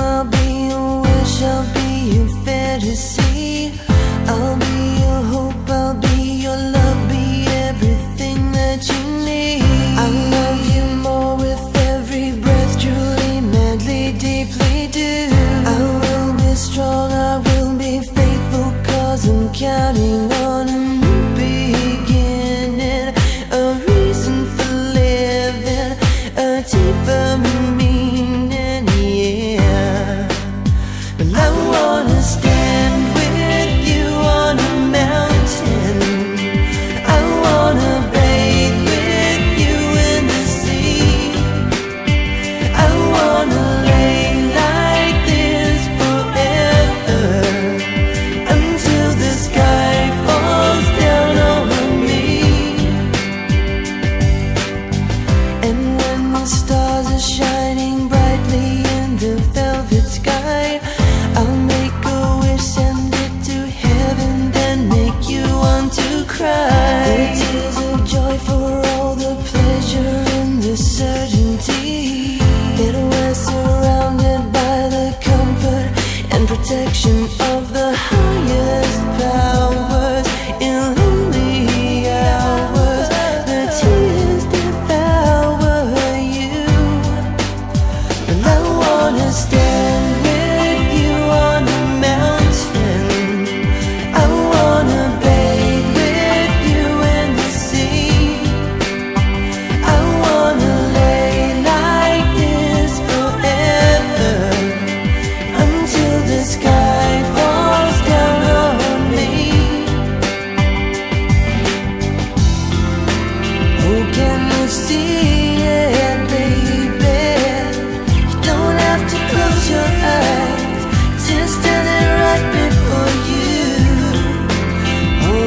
I'll be a wish, I'll be your fantasy. I'll be your hope, I'll be your love, be everything that you need. I love you more with every breath, truly, madly, deeply do. I will be strong, I will be faithful, I'm counting on a new beginning A reason for living, a deeper stay.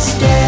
stay.